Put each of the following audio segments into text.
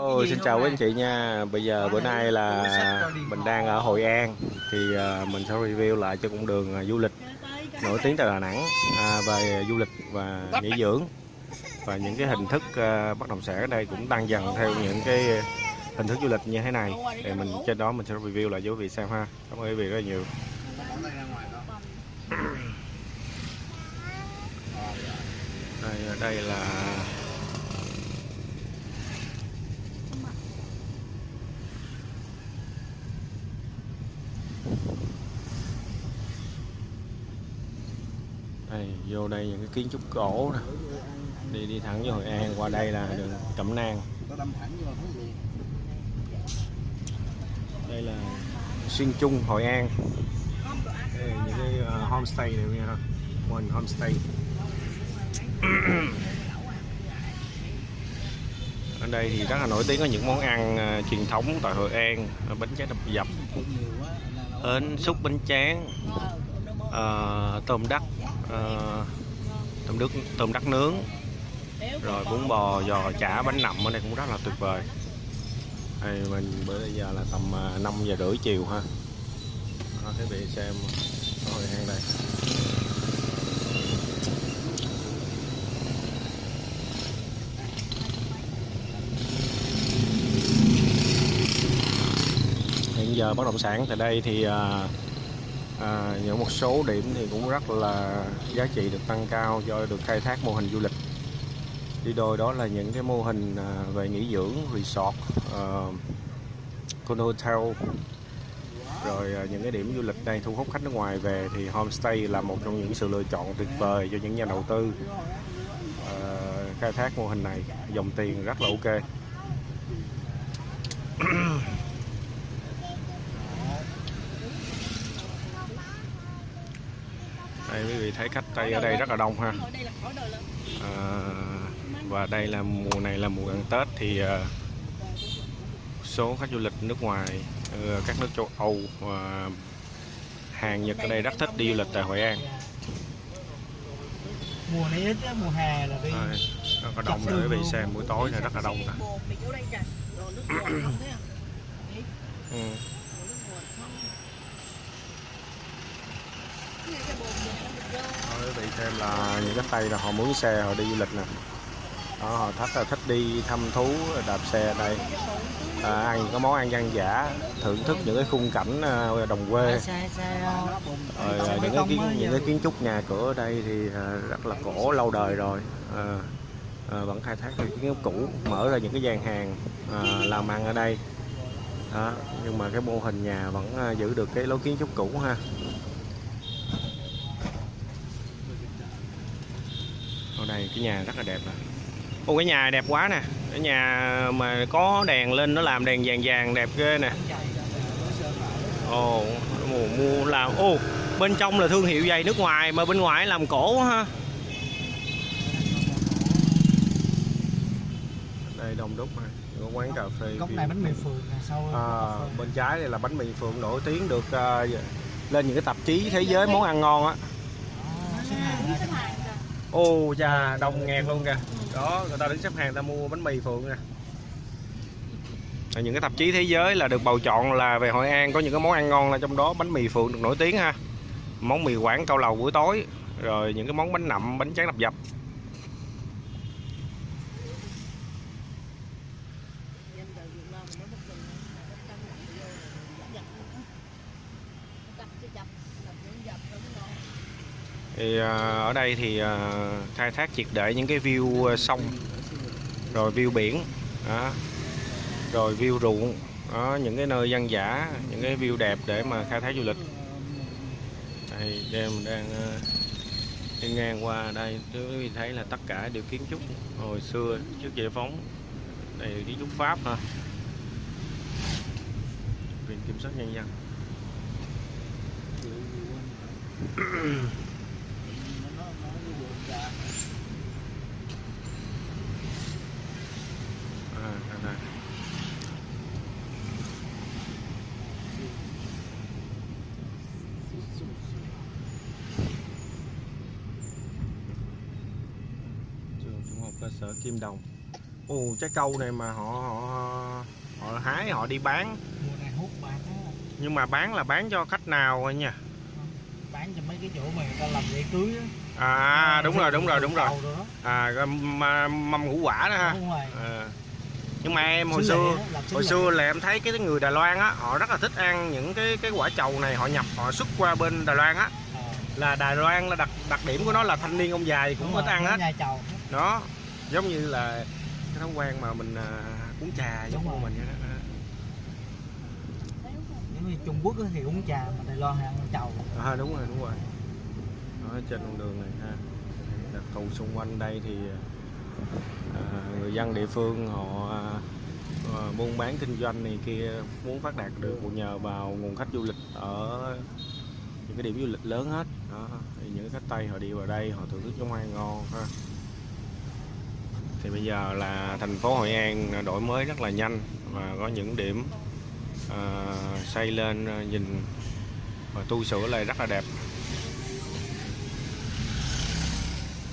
Ôi, xin chào quý anh chị nha. Bây giờ bữa nay là mình đang ở Hội An thì à, mình sẽ review lại cho con đường à, du lịch nổi tiếng tại Đà Nẵng à, về du lịch và nghỉ dưỡng. Và những cái hình thức bất động sản ở đây cũng tăng dần theo những cái hình thức du lịch như thế này. Thì mình trên đó mình sẽ review lại cho quý vị xem ha. Cảm ơn quý vị rất là nhiều. Đây đây là đây vô đây những cái kiến trúc cổ nè. Đi đi thẳng vô Hội An qua đây là đường Cẩm Nang. Đây là xuyên trung Hội An. Đây là những cái uh, homestay này nha. Mô hình homestay. Ở đây thì rất là nổi tiếng có những món ăn uh, truyền thống tại Hội An. Bánh tráng đập dập. Hến xúc bánh tráng uh, tôm đất uh, ờ, tôm nước tôm đất nướng. Rồi bún bò giò chả bánh nậm ở đây cũng rất là tuyệt vời. Đây mình bữa giờ là tầm à, 5 giờ rưỡi chiều ha. Đó, quý vị xem Hội hang đây hiện giờ bất động sản tại đây thì uh, à, những một số điểm thì cũng rất là giá trị được tăng cao do được khai thác mô hình du lịch. Đi đôi đó là những cái mô hình à, về nghỉ dưỡng resort à, uh, condo hotel. Rồi à, những cái điểm du lịch đây thu hút khách nước ngoài về thì homestay là một trong những sự lựa chọn tuyệt vời cho những nhà đầu tư uh, khai thác mô hình này. Dòng tiền rất là ok đây quý vị thấy khách tây ở đây rất là đông ha. À, và đây là mùa này là mùa gần tết thì uh, số khách du lịch nước ngoài uh, các nước châu âu và uh, hàng nhật ở đây rất thích đi du lịch tại hội an. Mùa này ít mùa hè là đi à, rất là đông để quý vị xem buổi tối này rất là đông nè ừ. Đó, quý vị xem là những cái tay là họ mướn xe họ đi du lịch nè. Đó, họ thích là thích đi thăm thú đạp xe đây. À, ăn những cái món ăn dân dã thưởng thức những cái khung cảnh uh, đồng quê. Rồi uh, những cái kiến những cái kiến trúc nhà cửa ở đây thì uh, rất là cổ lâu đời rồi. Uh, uh, vẫn khai thác những kiến trúc cũ mở ra những cái gian hàng uh, làm ăn ở đây. Đó, nhưng mà cái mô hình nhà vẫn giữ được cái lối kiến trúc cũ ha ở đây cái nhà rất là đẹp nè. Ồ cái nhà đẹp quá nè. Cái nhà mà có đèn lên nó làm đèn vàng vàng đẹp ghê nè. Ồ mua, mua làm ô bên trong là thương hiệu giày nước ngoài mà bên ngoài làm cổ quá ha. Đây đông đúc có quán cà phê góc này bánh mì phượng nè sau à, bên trái đây là bánh mì phượng nổi tiếng được uh, lên những cái tạp chí thế giới món ăn ngon á ô, cha, đông nghẹt luôn kìa. Đó, người ta đứng xếp hàng, ta mua bánh mì phượng nè. Những cái tạp chí thế giới là được bầu chọn là về Hội An, có những cái món ăn ngon là trong đó bánh mì phượng được nổi tiếng ha. Món mì quảng cao lầu buổi tối, rồi những cái món bánh nậm, bánh tráng đập dập. Thì ở đây thì khai thác triệt để những cái view sông rồi view biển đó. rồi view ruộng đó, những cái nơi dân dã những cái view đẹp để mà khai thác du lịch đây em đang đi ngang qua đây quý vị thấy là tất cả đều kiến trúc hồi xưa trước giải phóng đây là kiến trúc pháp ha viện kiểm soát nhân dân à, đây, đây. trường trung học cơ sở Kim Đồng. Ồ trái câu này mà họ họ họ hái họ đi bán. Mùa này hút bán á. Nhưng mà bán là bán cho khách nào thôi nha. Bán cho mấy cái chỗ mà người ta làm lễ cưới á à đúng rồi đúng rồi đúng rồi. À mâm ngũ quả đó ha. Ờ. nhưng mà em hồi xưa hồi xưa là em thấy cái người Đài Loan á họ rất là thích ăn những cái cái quả trầu này họ nhập họ xuất qua bên Đài Loan á. Ờ, là Đài Loan là đặc đặc điểm của nó là thanh niên ông dài cũng đúng thích rồi, ăn hết. đó giống như là cái thói quen mà mình à, uống trà giống của mình vậy đó như Trung Quốc thì uống trà mà Đài Loan thì ăn chầu. À, đúng rồi đúng rồi ở trên con đường này ha. Đặc thù xung quanh đây thì à, người dân địa phương họ à, à buôn bán kinh doanh này kia muốn phát đạt được cũng nhờ vào nguồn khách du lịch ở những cái điểm du lịch lớn hết. Đó thì những khách tây họ đi vào đây họ thưởng thức giống ăn ngon ha. Thì bây giờ là thành phố Hội An đổi mới rất là nhanh và có những điểm à, xây lên à, nhìn và tu sửa lại rất là đẹp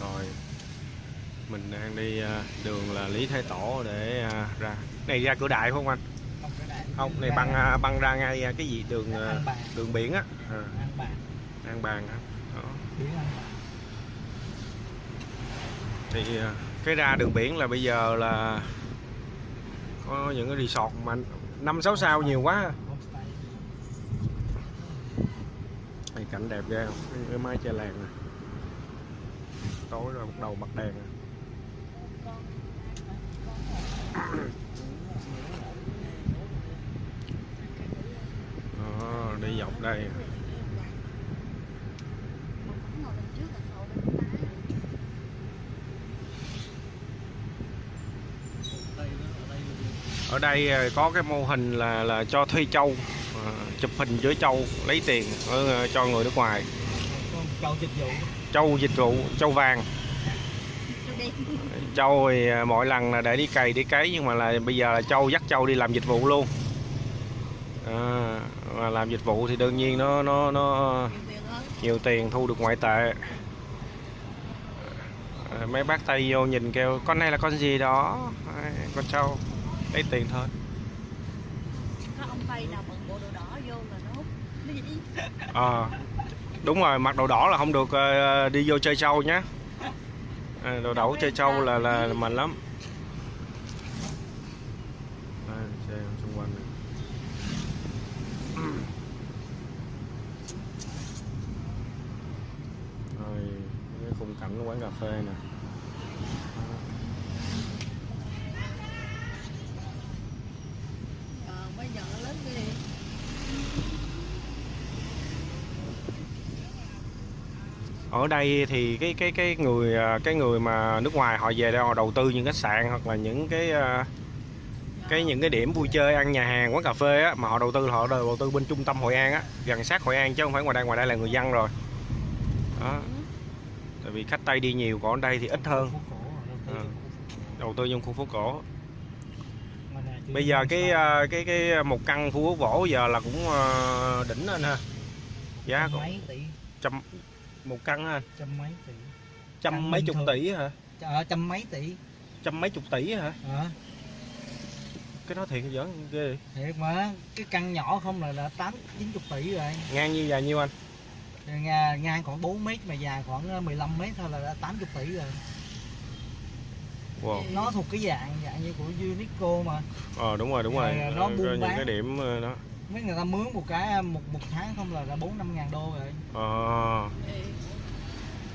rồi mình đang đi à, đường là Lý Thái Tổ để à, ra. Này ra cửa đại không anh? Không này băng à, băng ra ngay cái gì? Đường đường biển á. À, ăn bàn. An bàn thì cái ra đường biển là bây giờ là có những cái resort mà năm sáu sao nhiều quá Này cảnh đẹp ghê không? Cái, cái mái che làng này. Tối rồi bắt đầu bật đèn rồi. Đó, đi dọc đây. Ở đây à, có cái mô hình là là cho thuê trâu, à, chụp hình với trâu lấy tiền ở, cho người nước ngoài. chầu dịch vụ Trâu dịch vụ, trâu vàng. Châu thì à, mỗi lần là để đi cày đi cấy nhưng mà là bây giờ là Châu dắt Châu đi làm dịch vụ luôn. À, mà làm dịch vụ thì đương nhiên nó nó nó nhiều tiền thu được ngoại tệ. À, mấy bác tây vô nhìn kêu con này là con gì đó? À, con trâu lấy tiền thôi. Có ông tây nào bận bộ đồ đỏ vô là nó hút cái gì à, đúng rồi mặc đồ đỏ là không được ờ, đi vô chơi trâu nhé à, đồ đỏ chơi trâu là là mạnh lắm à, xe xung quanh này. rồi cái khung cảnh quán cà phê nè ờ bây giờ nó lớn đi ở đây thì cái cái cái người à, cái người mà nước ngoài họ về đây họ đầu tư những khách sạn hoặc là những cái à, cái những cái điểm vui chơi ăn nhà hàng quán cà phê á mà họ đầu tư họ đầu tư bên trung tâm Hội An á gần sát Hội An chứ không phải ngoài đây ngoài đây là người dân rồi. Đó. Tại vì khách Tây đi nhiều còn ở đây thì ít hơn. Ờ. đầu tư trong khu phố cổ. Bây giờ cái à, cái cái một căn khu phố cổ giờ là cũng à, đỉnh lên ha. Giá cũng trăm một căn ha. Trăm mấy tỷ. Trăm Căn mấy chục thường. tỷ hả? Ờ, trăm mấy tỷ. Trăm mấy chục tỷ hả? Ờ. Cái đó thiệt giỡn ghê. Thiệt mà cái căn nhỏ không là là tám chín chục tỷ rồi. Ngang như dài nhiêu anh? Ngang, ngang khoảng 4 mét mà dài khoảng ờ, 15 mét thôi là đã 80 tỷ rồi. Wow. Nó thuộc cái dạng dạng như của Unico mà. Ờ đúng rồi đúng rồi. Rồi, nó Ờ, buôn có những bán. cái điểm ờ, đó mấy người ta mướn một cái một một tháng không là đã bốn năm ngàn đô rồi. Ờ.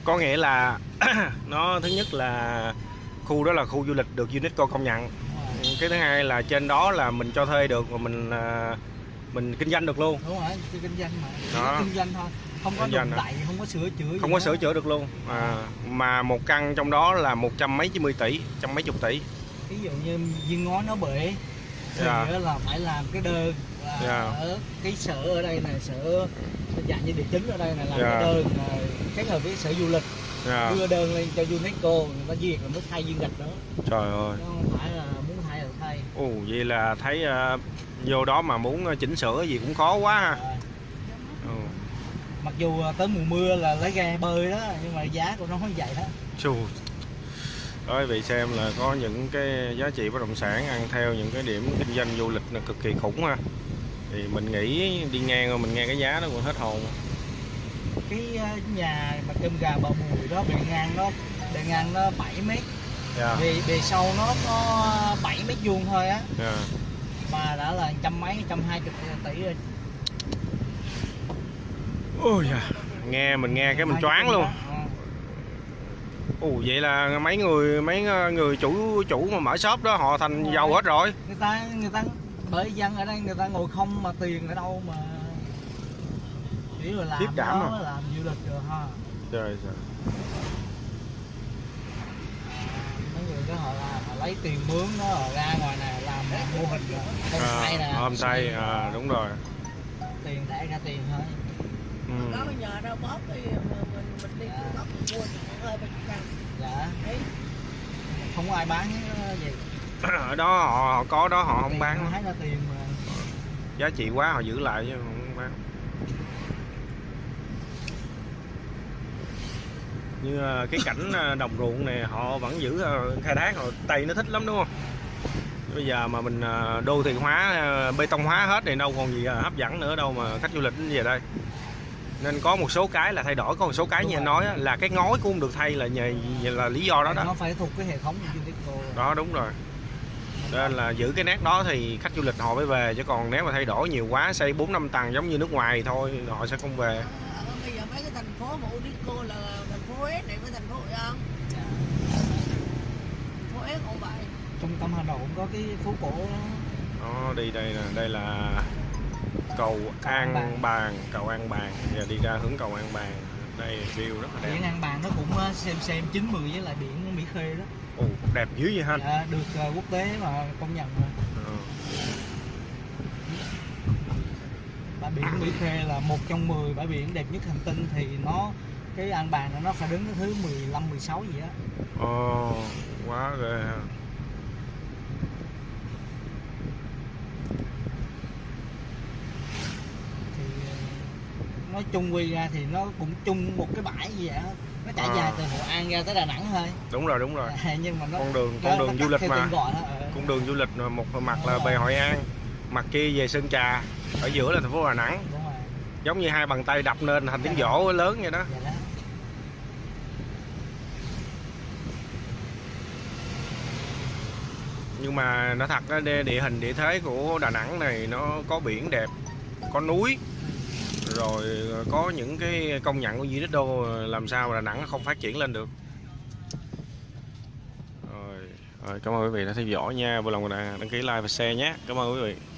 Có nghĩa là nó thứ nhất là khu đó là khu du lịch được UNESCO công nhận. Cái thứ hai là trên đó là mình cho thuê được và mình à, mình kinh doanh được luôn. Đúng rồi kinh doanh mà. Đó. kinh doanh thôi. Không có đụng đậy không có sửa chữa không có hết. sửa chữa được luôn. À, mà một căn trong đó là một trăm mấy chín mươi tỷ trăm mấy chục tỷ. Ví dụ như viên ngói nó bể thì Dạ. là phải làm cái đơn là Dạ. ở cái sở ở đây này sở dạng như địa chính ở đây này làm Dạ. cái đơn à, kết hợp với sở du lịch. À, đưa đơn lên cho UNESCO người ta duyệt là mới thay viên gạch đó. Trời ơi. Chứ không phải là muốn thay là thay. Ồ vậy là thấy à, vô đó mà muốn chỉnh sửa gì cũng khó quá ha. Ừ. mặc dù tới mùa mưa là lấy ghe bơi đó nhưng mà giá của nó không vậy đó. Chù. Đó vị xem là có những cái giá trị bất động sản ăn theo những cái điểm kinh doanh du lịch là cực kỳ khủng ha thì mình nghĩ đi ngang rồi mình nghe cái giá nó cũng hết hồn. Cái ờ, nhà mà cơm gà bờ mùi đó bề ngang nó bề ngang nó 7 mét. Dạ. Bề bề sâu nó có 7 mét vuông thôi á. Dạ. Mà đã là trăm mấy trăm hai chục tỷ rồi. Ôi da nghe mình nghe cái mình choáng luôn. Ờ. ồ vậy là mấy người mấy người chủ chủ mà mở shop đó họ thành giàu hết rồi? người ta người ta bởi dân ở đây người ta ngồi không mà tiền ở đâu mà chỉ là làm Tiếp đảm đó à? làm du lịch rồi ha. Trời trời mấy người đó họ, làm, họ lấy tiền mướn đó họ ra ngoài này làm mô hình homestay nè. à, homestay à, đúng rồi. Tiền để ra tiền thôi. Ừ. Đó bây giờ đâu bóp thì mình mình, đi Dạ. bóp mình mua thì hơi bên cạnh dạ. Đấy không có ai bán cái gì ở đó họ, họ có đó họ không bán. hái ra tiền mà. Giá trị quá họ giữ lại chứ không bán. Như ờ, cái cảnh ờ, đồng ruộng này họ vẫn giữ ờ, khai thác họ tây nó thích lắm đúng không? Bây giờ mà mình đô thị hóa bê tông hóa hết thì đâu còn gì hấp dẫn nữa đâu mà khách du lịch về đây. Nên có một số cái là thay đổi có một số cái Đúng như anh nói là cái ngói cũng không được thay là nhờ là lý do đó đó. nó phải thuộc cái hệ thống đó đúng rồi nên là giữ cái nét đó thì khách du lịch họ mới về chứ còn nếu mà thay đổi nhiều quá xây 4 năm tầng giống như nước ngoài thì thôi họ sẽ không về. Ờ, bây giờ mấy cái thành phố mà UNESCO là thành phố S này với thành phố Hội An thành phố S cũng vậy trung tâm Hà Nội cũng có cái phố cổ đó. Đi đây nè đây là cầu An Bàng. Cầu An Bàng. Giờ đi ra hướng cầu An Bàng. Đây view rất là biển đẹp An Bàng nó cũng ờ, xem xem 90 với lại biển Mỹ Khê đó Ồ, đẹp dữ vậy ha dạ, được ờ, quốc tế mà công nhận mà Ờ, bãi biển Mỹ Khê là một trong 10 bãi biển đẹp nhất hành tinh thì nó cái An Bàng nó phải đứng thứ 15 16 gì á. Ồ quá ghê ha thì ờ, nói chung quy ra thì nó cũng chung một cái bãi gì vậy nó trải À. dài từ Hội An ra tới Đà Nẵng thôi. Đúng rồi đúng rồi. À, nhưng mà nó con đường con đường du lịch mà. tên gọi đó, ờ. con đường du lịch mà một mặt là về. Hội An mặt kia về Sơn Trà ở giữa là thành phố Đà Nẵng. Giống như hai bàn tay đập lên thành tiếng vỗ lớn vậy đó. Vậy đó. Nhưng mà nó thật đó địa hình địa thế của Đà Nẵng này nó có biển đẹp có núi rồi ờ, có những cái công nhận của UNESCO ờ, làm sao mà Đà Nẵng không phát triển lên được. Rồi, rồi cảm ơn quý vị đã theo dõi nha. Vui lòng đăng ký like và share nhé. Cảm ơn quý vị.